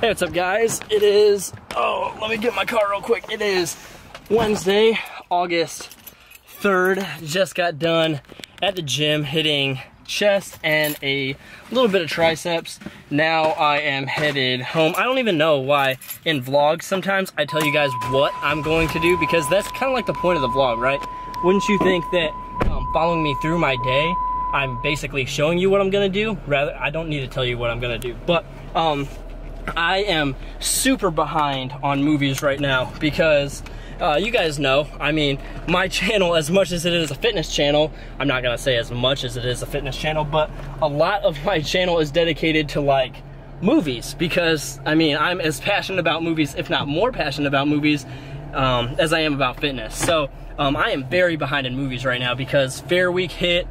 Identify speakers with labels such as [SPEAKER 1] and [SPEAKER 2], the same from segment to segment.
[SPEAKER 1] Hey, what's up guys? It is, oh, let me get my car real quick. It is Wednesday, August 3rd. Just got done at the gym hitting chest and a little bit of triceps. Now I am headed home. I don't even know why in vlogs sometimes I tell you guys what I'm going to do because that's kind of like the point of the vlog, right? Wouldn't you think that um, following me through my day, I'm basically showing you what I'm gonna do? Rather, I don't need to tell you what I'm gonna do. But um, I am super behind on movies right now because uh, you guys know, I mean, my channel, as much as it is a fitness channel, I'm not gonna say as much as it is a fitness channel, but a lot of my channel is dedicated to like movies because, I mean, I'm as passionate about movies, if not more passionate about movies, um, as I am about fitness. So um, I am very behind in movies right now because Fair Week hit,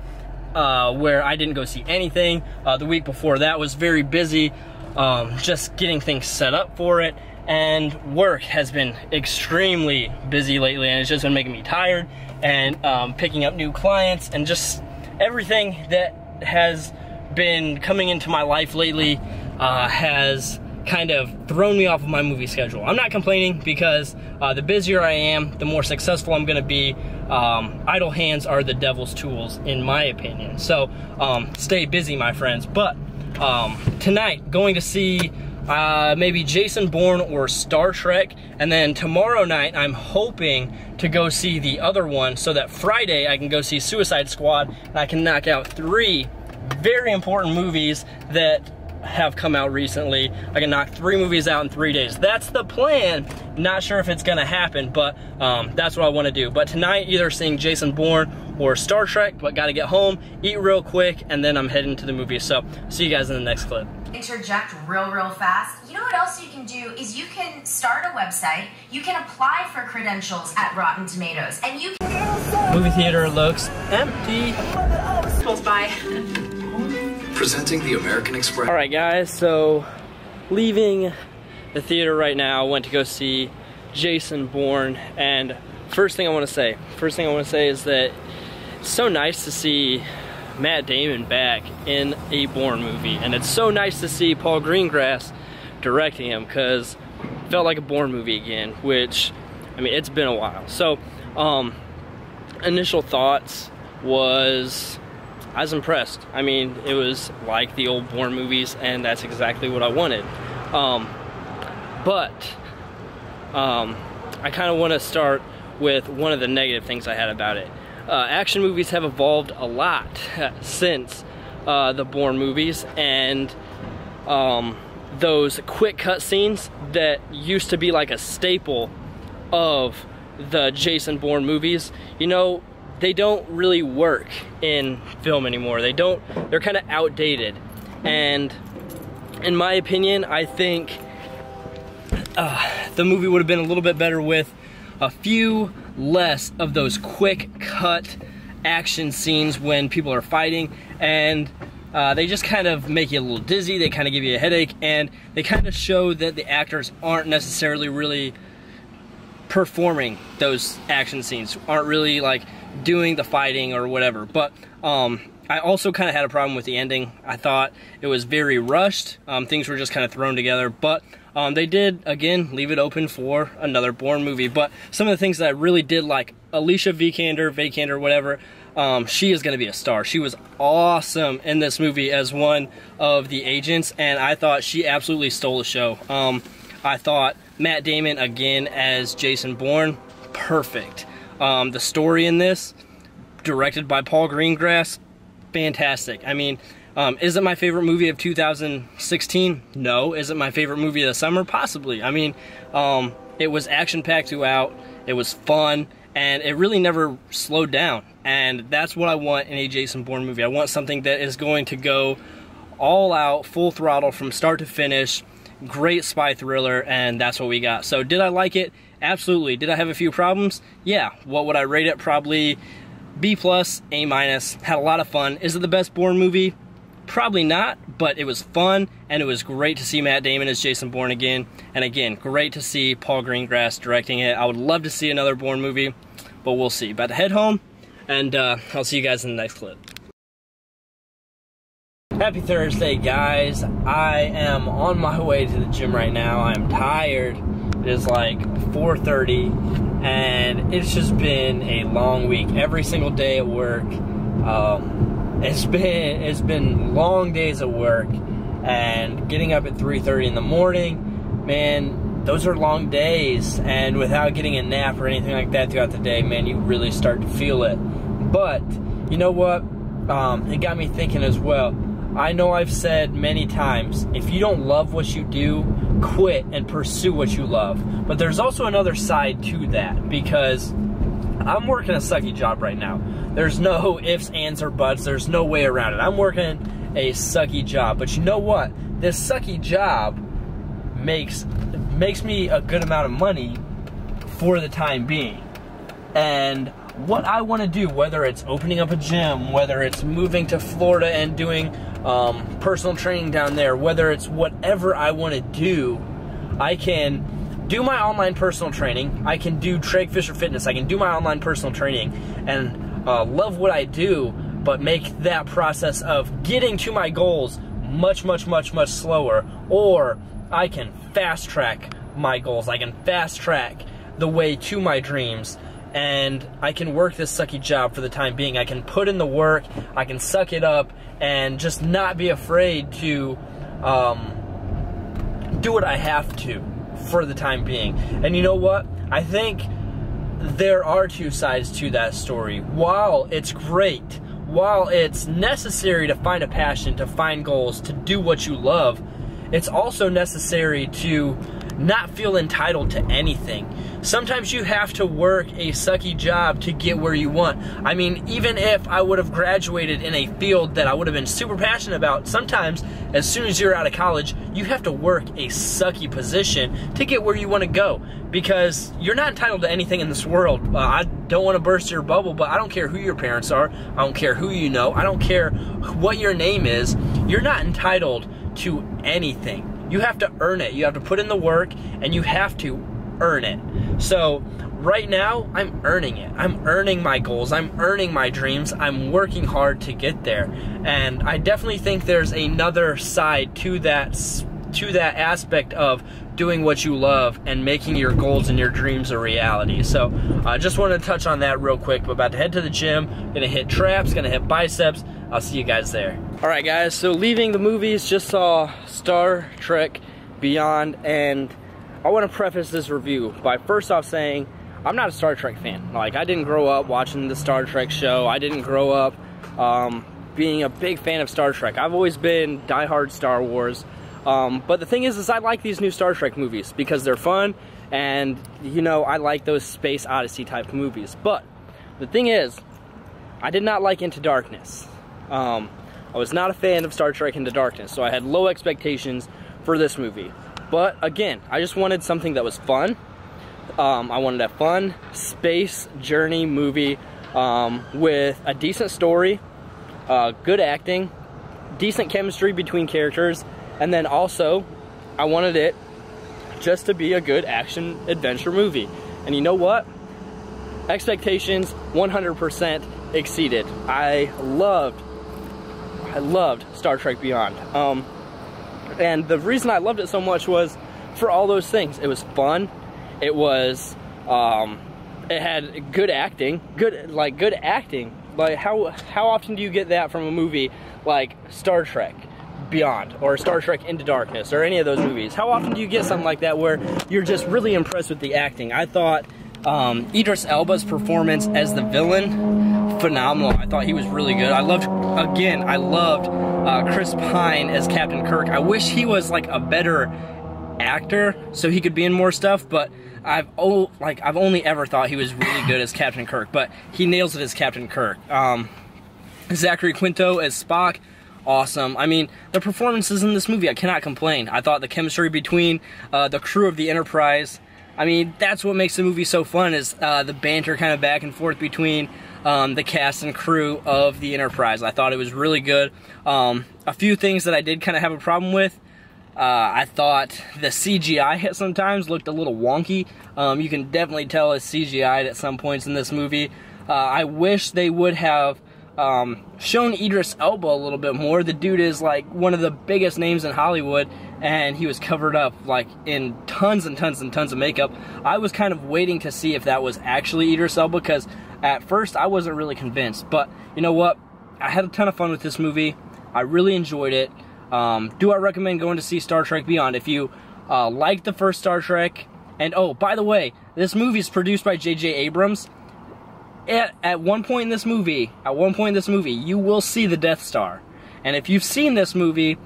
[SPEAKER 1] uh, where I didn't go see anything. Uh, the week before that was very busy um, just getting things set up for it. And work has been extremely busy lately, and it's just been making me tired. And um, picking up new clients, and just everything that has been coming into my life lately uh, has kind of thrown me off of my movie schedule. I'm not complaining because uh, the busier I am, the more successful I'm gonna be. Um, idle hands are the devil's tools, in my opinion. So um, stay busy, my friends. But um, tonight, going to see uh, maybe Jason Bourne or Star Trek. And then tomorrow night, I'm hoping to go see the other one so that Friday I can go see Suicide Squad and I can knock out three very important movies that have come out recently. I can knock three movies out in three days. That's the plan. Not sure if it's gonna happen, but um, that's what I wanna do. But tonight, either seeing Jason Bourne or Star Trek, but gotta get home, eat real quick, and then I'm heading to the movie. So see you guys in the next clip.
[SPEAKER 2] Interject real, real fast. You know what else you can do is you can start a website, you can apply for credentials at Rotten Tomatoes, and you can...
[SPEAKER 1] Movie theater looks empty.
[SPEAKER 2] Close by.
[SPEAKER 3] Presenting the American Express.
[SPEAKER 1] All right, guys, so leaving the theater right now, went to go see Jason Bourne, and first thing I want to say, first thing I want to say is that it's so nice to see Matt Damon back in a Bourne movie, and it's so nice to see Paul Greengrass directing him, because felt like a Bourne movie again, which, I mean, it's been a while. So, um, initial thoughts was I was impressed. I mean, it was like the old Bourne movies, and that's exactly what I wanted. Um, but um, I kind of want to start with one of the negative things I had about it. Uh, action movies have evolved a lot since uh, the Bourne movies, and um, those quick cut scenes that used to be like a staple of the Jason Bourne movies. You know, they don't really work in film anymore. They don't, they're kind of outdated. And in my opinion, I think uh, the movie would have been a little bit better with a few less of those quick cut action scenes when people are fighting and uh, they just kind of make you a little dizzy, they kind of give you a headache, and they kind of show that the actors aren't necessarily really performing those action scenes, aren't really like doing the fighting or whatever. But um, I also kind of had a problem with the ending. I thought it was very rushed. Um, things were just kind of thrown together. But um, they did, again, leave it open for another Bourne movie. But some of the things that I really did like, Alicia Vikander, Vikander, whatever, um, she is going to be a star. She was awesome in this movie as one of the agents, and I thought she absolutely stole the show. Um, I thought Matt Damon, again, as Jason Bourne, perfect. Um, the story in this, directed by Paul Greengrass, fantastic. I mean, um, is it my favorite movie of 2016? No. Is it my favorite movie of the summer? Possibly. I mean, um, it was action-packed throughout. It was fun, and it really never slowed down. And that's what I want in a Jason Bourne movie. I want something that is going to go all out, full throttle from start to finish. Great spy thriller, and that's what we got. So, did I like it? Absolutely. Did I have a few problems? Yeah. What would I rate it? Probably B plus, A minus. Had a lot of fun. Is it the best Bourne movie? Probably not, but it was fun, and it was great to see Matt Damon as Jason Bourne again. And again, great to see Paul Greengrass directing it. I would love to see another Bourne movie, but we'll see. About to head home, and uh, I'll see you guys in the next clip. Happy Thursday, guys. I am on my way to the gym right now. I'm tired. It is like 4.30 and it's just been a long week. Every single day at work. Um, it's been it's been long days at work and getting up at 3.30 in the morning, man, those are long days and without getting a nap or anything like that throughout the day, man, you really start to feel it. But, you know what? Um, it got me thinking as well I know I've said many times if you don't love what you do, quit and pursue what you love. But there's also another side to that because I'm working a sucky job right now. There's no ifs, ands, or buts. There's no way around it. I'm working a sucky job. But you know what? This sucky job makes makes me a good amount of money for the time being. And what I want to do, whether it's opening up a gym, whether it's moving to Florida and doing um, personal training down there, whether it's whatever I want to do, I can do my online personal training. I can do Tregg Fisher Fitness. I can do my online personal training and uh, love what I do, but make that process of getting to my goals much, much, much, much slower. Or I can fast track my goals. I can fast track the way to my dreams and I can work this sucky job for the time being. I can put in the work, I can suck it up, and just not be afraid to um, do what I have to for the time being. And you know what? I think there are two sides to that story. While it's great, while it's necessary to find a passion, to find goals, to do what you love, it's also necessary to not feel entitled to anything. Sometimes you have to work a sucky job to get where you want. I mean, even if I would have graduated in a field that I would have been super passionate about, sometimes as soon as you're out of college, you have to work a sucky position to get where you want to go because you're not entitled to anything in this world. Uh, I don't want to burst your bubble, but I don't care who your parents are. I don't care who you know. I don't care what your name is. You're not entitled to anything. You have to earn it. You have to put in the work and you have to earn it. So, right now, I'm earning it. I'm earning my goals. I'm earning my dreams. I'm working hard to get there. And I definitely think there's another side to that to that aspect of doing what you love and making your goals and your dreams a reality. So I uh, just wanted to touch on that real quick. We're about to head to the gym, gonna hit traps, gonna hit biceps. I'll see you guys there. All right, guys, so leaving the movies, just saw Star Trek Beyond, and I want to preface this review by first off saying I'm not a Star Trek fan. Like, I didn't grow up watching the Star Trek show. I didn't grow up um, being a big fan of Star Trek. I've always been diehard Star Wars. Um, but the thing is, is I like these new Star Trek movies because they're fun, and you know, I like those space odyssey type movies. But the thing is, I did not like Into Darkness. Um, I was not a fan of Star Trek Into Darkness, so I had low expectations for this movie. But again, I just wanted something that was fun. Um, I wanted a fun space journey movie um, with a decent story, uh, good acting, decent chemistry between characters, and then also, I wanted it just to be a good action adventure movie. And you know what? Expectations 100% exceeded. I loved I loved Star Trek Beyond. Um, and the reason I loved it so much was for all those things. It was fun. It was, um, it had good acting, good like good acting. Like how how often do you get that from a movie like Star Trek? Beyond or Star Trek Into Darkness or any of those movies. How often do you get something like that where you're just really impressed with the acting? I thought um, Idris Elba's performance as the villain, phenomenal. I thought he was really good. I loved, again, I loved uh, Chris Pine as Captain Kirk. I wish he was like a better actor so he could be in more stuff, but I've oh, like I've only ever thought he was really good as Captain Kirk, but he nails it as Captain Kirk. Um, Zachary Quinto as Spock, awesome. I mean, the performances in this movie, I cannot complain. I thought the chemistry between uh, the crew of the Enterprise I mean, that's what makes the movie so fun is uh, the banter kind of back and forth between um, the cast and crew of the Enterprise. I thought it was really good. Um, a few things that I did kind of have a problem with. Uh, I thought the CGI sometimes looked a little wonky. Um, you can definitely tell it's CGI'd at some points in this movie. Uh, I wish they would have um, shown Idris Elba a little bit more. The dude is like one of the biggest names in Hollywood, and he was covered up like in tons and tons and tons of makeup. I was kind of waiting to see if that was actually Idris Elba because at first I wasn't really convinced. But you know what? I had a ton of fun with this movie. I really enjoyed it. Um, do I recommend going to see Star Trek Beyond? If you uh, like the first Star Trek, and oh, by the way, this movie is produced by J.J. Abrams. At, at one point in this movie, at one point in this movie, you will see the Death Star. And if you've seen this movie,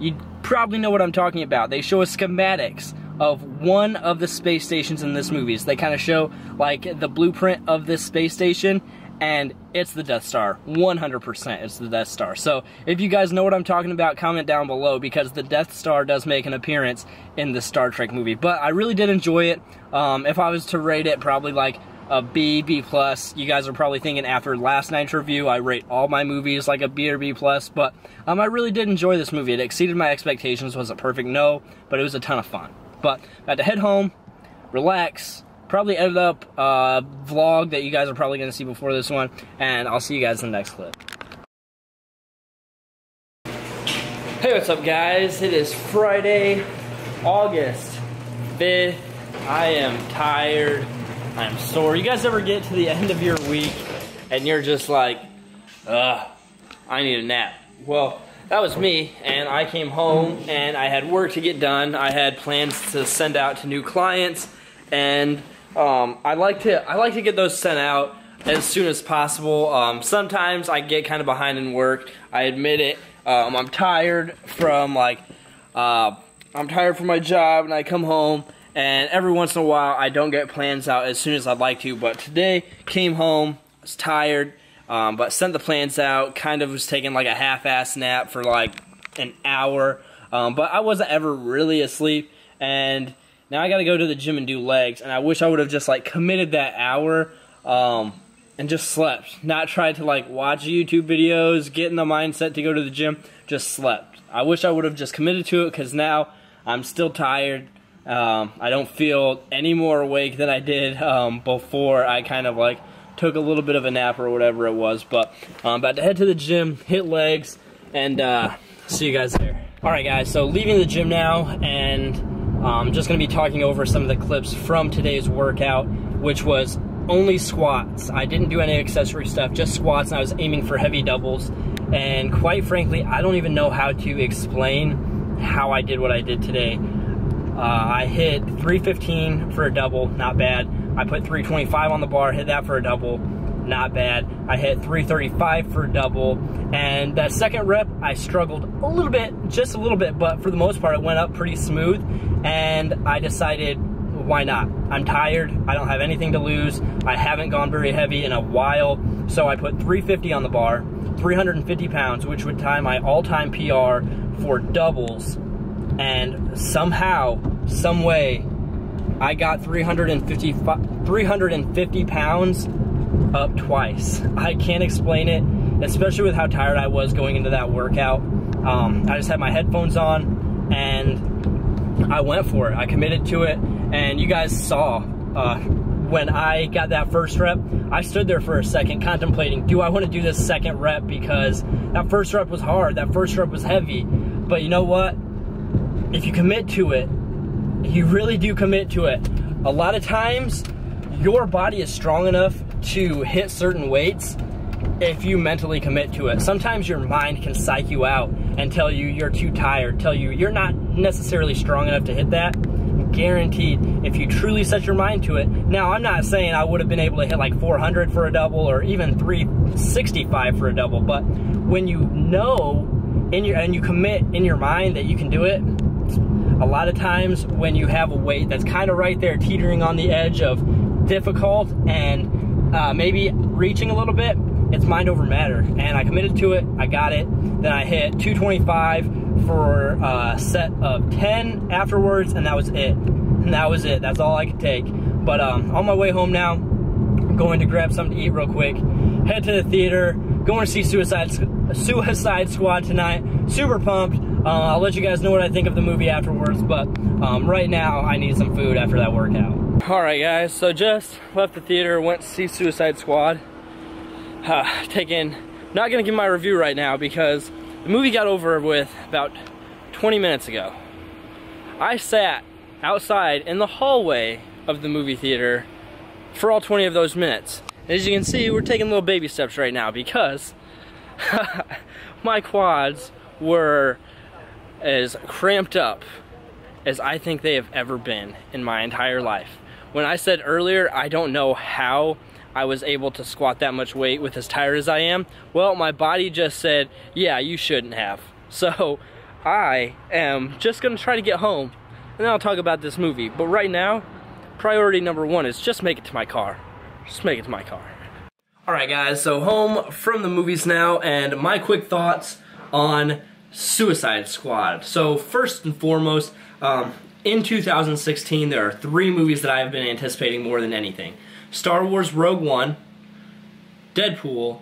[SPEAKER 1] you probably know what I'm talking about. They show us schematics of one of the space stations in this movie. So they kind of show like the blueprint of this space station and it's the Death Star. 100% it's the Death Star. So if you guys know what I'm talking about, comment down below because the Death Star does make an appearance in the Star Trek movie. But I really did enjoy it. Um, if I was to rate it, probably like a B, B plus. You guys are probably thinking after last night's review, I rate all my movies like a B or B plus. But um, I really did enjoy this movie. It exceeded my expectations. Was a perfect no, but it was a ton of fun. But I had to head home, relax, probably edit up a vlog that you guys are probably going to see before this one, and I'll see you guys in the next clip. Hey, what's up guys? It is Friday, August 5th. I am tired. I'm sore. You guys ever get to the end of your week and you're just like, ugh, I need a nap. Well, that was me, and I came home and I had work to get done. I had plans to send out to new clients, and um, I like to I like to get those sent out as soon as possible. Um, sometimes I get kind of behind in work. I admit it. Um, I'm tired from like uh, I'm tired from my job, and I come home. And every once in a while, I don't get plans out as soon as I'd like to. But today, came home, was tired, um, but sent the plans out. Kind of was taking like a half-ass nap for like an hour. Um, but I wasn't ever really asleep. And now I got to go to the gym and do legs, and I wish I would have just like committed that hour um, and just slept. Not tried to like watch YouTube videos, get in the mindset to go to the gym. Just slept. I wish I would have just committed to it because now I'm still tired. Um, I don't feel any more awake than I did um, before I kind of like took a little bit of a nap or whatever it was. But I'm about to head to the gym, hit legs, and uh, see you guys there. Alright guys, so leaving the gym now and I'm um, just to be talking over some of the clips from today's workout, which was only squats. I didn't do any accessory stuff, just squats, and I was aiming for heavy doubles. And quite frankly, I don't even know how to explain how I did what I did today. Uh, I hit 315 for a double, not bad. I put 325 on the bar, hit that for a double not bad. I hit 335 for a double, and that second rep, I struggled a little bit, just a little bit, but for the most part, it went up pretty smooth, and I decided, why not? I'm tired, I don't have anything to lose, I haven't gone very heavy in a while, so I put 350 on the bar, 350 pounds, which would tie my all-time PR for doubles, and somehow, some way, I got 350, 350 pounds up twice. I can't explain it, especially with how tired I was going into that workout. Um, I just had my headphones on and I went for it. I committed to it, and you guys saw uh, when I got that first rep, I stood there for a second contemplating, do I want to do this second rep because that first rep was hard, that first rep was heavy. But you know what? If you commit to it, you really do commit to it. A lot of times, your body is strong enough to hit certain weights if you mentally commit to it. Sometimes your mind can psych you out and tell you you're too tired, tell you you're not necessarily strong enough to hit that. Guaranteed, if you truly set your mind to it. Now, I'm not saying I would have been able to hit like 400 for a double or even 365 for a double, but when you know in your and you commit in your mind that you can do it, a lot of times when you have a weight that's kind of right there teetering on the edge of difficult and uh, maybe reaching a little bit, it's mind over matter. And I committed to it, I got it. Then I hit 225 for a set of 10 afterwards, and that was it. And that was it, that's all I could take. But um, on my way home now, I'm going to grab something to eat real quick, head to the theater, going to see Suicide, Suicide Squad tonight. Super pumped. Uh, I'll let you guys know what I think of the movie afterwards, but um, right now I need some food after that workout. Alright guys, so just left the theater, went to see Suicide Squad. Uh, taking not gonna give my review right now because the movie got over with about 20 minutes ago. I sat outside in the hallway of the movie theater for all 20 of those minutes. As you can see, we're taking little baby steps right now because my quads were as cramped up as I think they have ever been in my entire life. When I said earlier, I don't know how I was able to squat that much weight with as tired as I am, well, my body just said, yeah, you shouldn't have. So I am just gonna try to get home and then I'll talk about this movie. But right now, priority number one is just make it to my car. Just make it to my car. Alright guys, so home from the movies now and my quick thoughts on Suicide Squad. So first and foremost, um, in 2016 there are three movies that I have been anticipating more than anything. Star Wars Rogue One, Deadpool,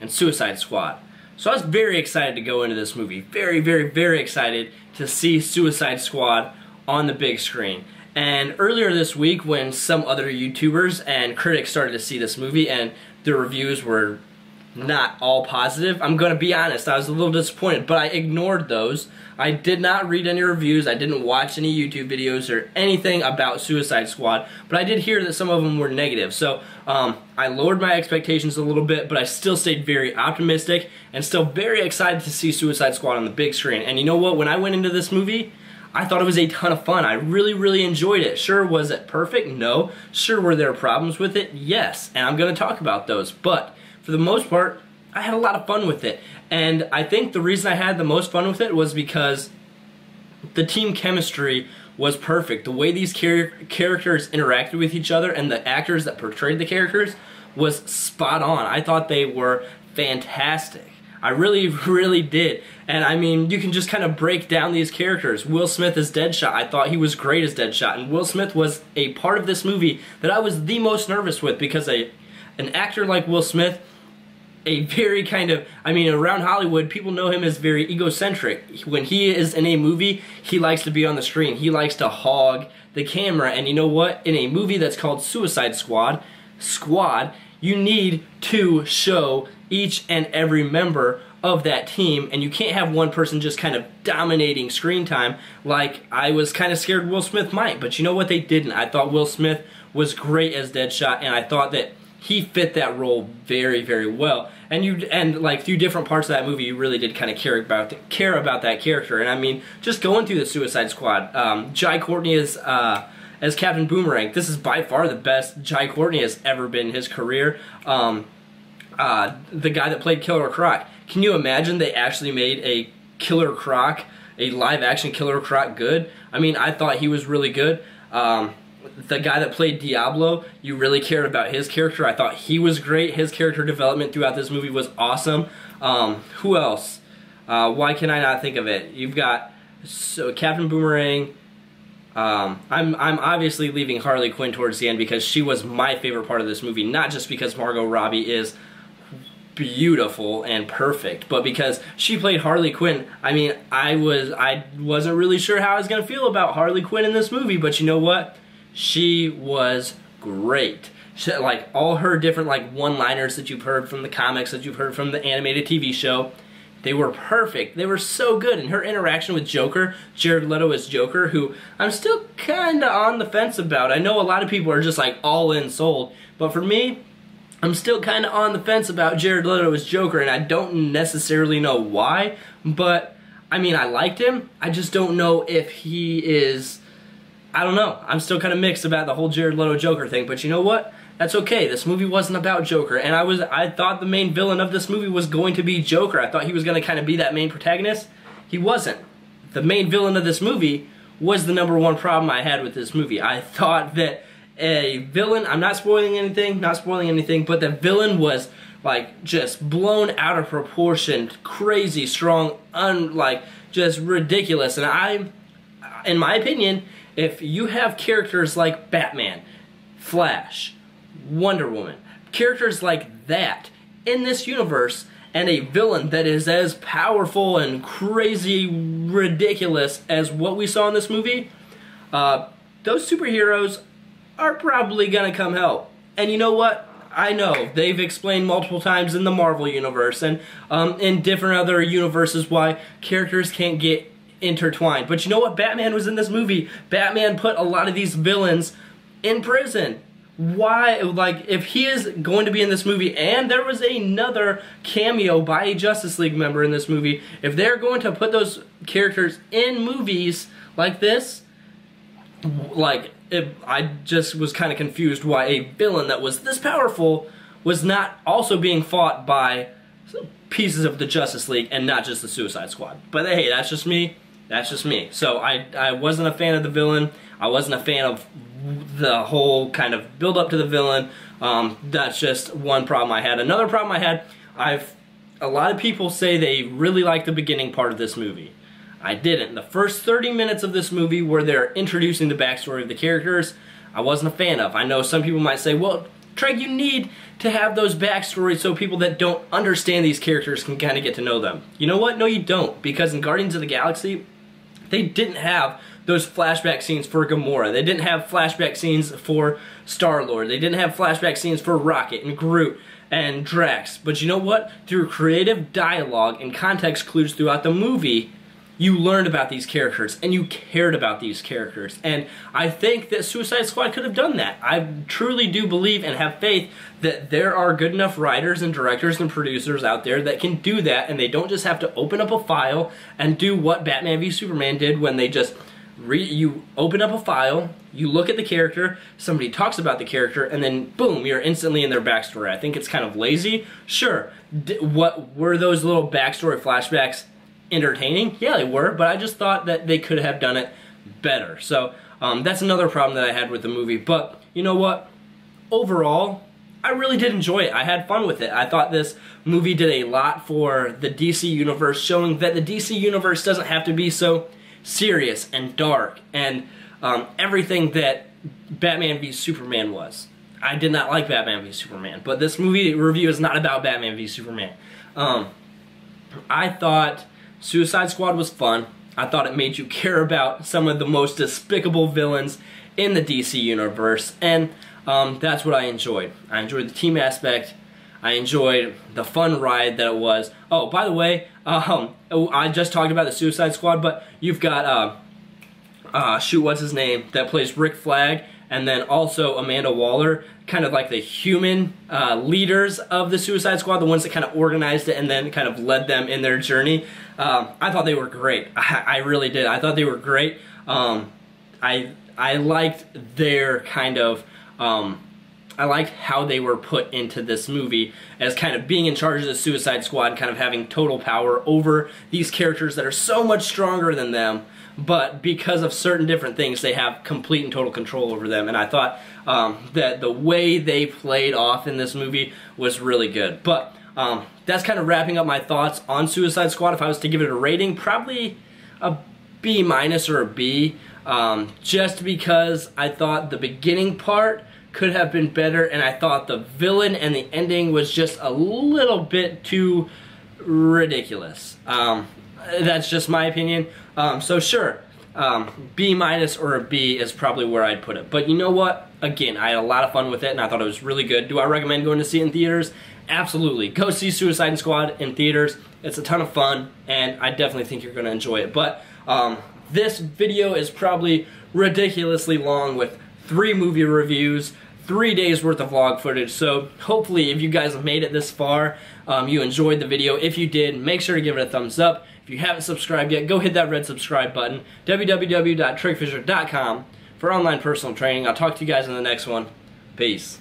[SPEAKER 1] and Suicide Squad. So I was very excited to go into this movie. Very, very, very excited to see Suicide Squad on the big screen. And earlier this week, when some other YouTubers and critics started to see this movie and the reviews were not all positive. I'm going to be honest, I was a little disappointed, but I ignored those. I did not read any reviews, I didn't watch any YouTube videos or anything about Suicide Squad, but I did hear that some of them were negative. So um, I lowered my expectations a little bit, but I still stayed very optimistic and still very excited to see Suicide Squad on the big screen. And you know what? When I went into this movie, I thought it was a ton of fun. I really, really enjoyed it. Sure, was it perfect? No. Sure, were there problems with it? Yes. And I'm going to talk about those. But for the most part, I had a lot of fun with it. And I think the reason I had the most fun with it was because the team chemistry was perfect. The way these char characters interacted with each other and the actors that portrayed the characters was spot on. I thought they were fantastic. I really, really did. And I mean, you can just kind of break down these characters. Will Smith as Deadshot, I thought he was great as Deadshot. And Will Smith was a part of this movie that I was the most nervous with because a, an actor like Will Smith a very kind of, I mean, around Hollywood, people know him as very egocentric. When he is in a movie, he likes to be on the screen. He likes to hog the camera. And you know what? In a movie that's called Suicide Squad, Squad, you need to show each and every member of that team, and you can't have one person just kind of dominating screen time like I was kind of scared Will Smith might. But you know what? They didn't. I thought Will Smith was great as Deadshot, and I thought that he fit that role very, very well. And you and like through different parts of that movie, you really did kind of care about care about that character. And I mean, just going through the Suicide Squad, um, Jai Courtney is. Uh, as Captain Boomerang, this is by far the best Jai Courtney has ever been in his career. Um, uh, the guy that played Killer Croc. Can you imagine they actually made a Killer Croc, a live action Killer Croc good? I mean, I thought he was really good. Um, the guy that played Diablo, you really cared about his character. I thought he was great. His character development throughout this movie was awesome. Um, who else? Uh, why can I not think of it? You've got so Captain Boomerang. Um, I'm I'm obviously leaving Harley Quinn towards the end because she was my favorite part of this movie, not just because Margot Robbie is beautiful and perfect, but because she played Harley Quinn, I mean, I was I wasn't really sure how I was gonna feel about Harley Quinn in this movie, but you know what? She was great. She, like all her different like one-liners that you've heard from the comics, that you've heard from the animated TV show, they were perfect. They were so good. And her interaction with Joker, Jared Leto as Joker, who I'm still kind of on the fence about. I know a lot of people are just like all in sold, but for me, I'm still kind of on the fence about Jared Leto as Joker, and I don't necessarily know why, but I mean, I liked him. I just don't know if he is. I don't know. I'm still kind of mixed about the whole Jared Leto Joker thing, but you know what? That's okay. This movie wasn't about Joker, and I was I thought the main villain of this movie was going to be Joker. I thought he was going to kind of be that main protagonist. He wasn't. The main villain of this movie was the number one problem I had with this movie. I thought that a villain. I'm not spoiling anything, not spoiling anything, but the villain was like just blown out of proportion, crazy strong, unlike just ridiculous. And I, in my opinion, if you have characters like Batman, Flash, Wonder Woman, characters like that in this universe, and a villain that is as powerful and crazy ridiculous as what we saw in this movie, uh, those superheroes are probably gonna come help. And you know what? I know they've explained multiple times in the Marvel universe and um, in different other universes why characters can't get intertwined. But you know what? Batman was in this movie. Batman put a lot of these villains in prison. Why, like, if he is going to be in this movie, and there was another cameo by a Justice League member in this movie, if they're going to put those characters in movies like this, like, it, I just was kind of confused why a villain that was this powerful was not also being fought by pieces of the Justice League and not just the Suicide Squad. But hey, that's just me. That's just me. So I, I wasn't a fan of the villain. I wasn't a fan of the whole kind of build up to the villain. Um, that's just one problem I had. Another problem I had, I've a lot of people say they really like the beginning part of this movie. I didn't. The first 30 minutes of this movie where they're introducing the backstory of the characters, I wasn't a fan of. I know some people might say, well, Tregg, you need to have those backstories so people that don't understand these characters can kind of get to know them. You know what? No, you don't. Because in Guardians of the Galaxy, they didn't have those flashback scenes for Gamora. They didn't have flashback scenes for Star-Lord. They didn't have flashback scenes for Rocket and Groot and Drax. But you know what? Through creative dialogue and context clues throughout the movie, you learned about these characters and you cared about these characters. And I think that Suicide Squad could have done that. I truly do believe and have faith that there are good enough writers and directors and producers out there that can do that and they don't just have to open up a file and do what Batman v Superman did when they just re- you open up a file, you look at the character, somebody talks about the character, and then boom, you're instantly in their backstory. I think it's kind of lazy. Sure, D- what were those little backstory flashbacks entertaining? Yeah, they were, but I just thought that they could have done it better. So um, that's another problem that I had with the movie. But you know what? Overall, I really did enjoy it. I had fun with it. I thought this movie did a lot for the DC universe, showing that the DC universe doesn't have to be so serious and dark and um, everything that Batman v Superman was. I did not like Batman v Superman, but this movie review is not about Batman v Superman. Um, I thought Suicide Squad was fun. I thought it made you care about some of the most despicable villains in the DC universe, and um, that's what I enjoyed. I enjoyed the team aspect. I enjoyed the fun ride that it was. Oh, by the way, um, I just talked about the Suicide Squad, but you've got, uh, uh, shoot, what's his name, that plays Rick Flag, and then also Amanda Waller, kind of like the human uh, leaders of the Suicide Squad, the ones that kind of organized it and then kind of led them in their journey. Um, I thought they were great. I, I, really did. I thought they were great. Um, I I liked their kind of. Um, I liked how they were put into this movie as kind of being in charge of the Suicide Squad, kind of having total power over these characters that are so much stronger than them but because of certain different things, they have complete and total control over them. And I thought um, that the way they played off in this movie was really good. But um, that's kind of wrapping up my thoughts on Suicide Squad. If I was to give it a rating, probably a B minus or a B, um, just because I thought the beginning part could have been better, and I thought the villain and the ending was just a little bit too ridiculous. Um, that's just my opinion. Um, so sure, um, B minus or a B is probably where I'd put it. But you know what? Again, I had a lot of fun with it, and I thought it was really good. Do I recommend going to see it in theaters? Absolutely. Go see Suicide Squad in theaters. It's a ton of fun, and I definitely think you're going to enjoy it. But um, this video is probably ridiculously long with three movie reviews, three days worth of vlog footage. So hopefully if you guys have made it this far, um, you enjoyed the video. If you did, make sure to give it a thumbs up. If you haven't subscribed yet, go hit that red subscribe button. www.treggfisher.com for online personal training. I'll talk to you guys in the next one. Peace.